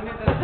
Oh!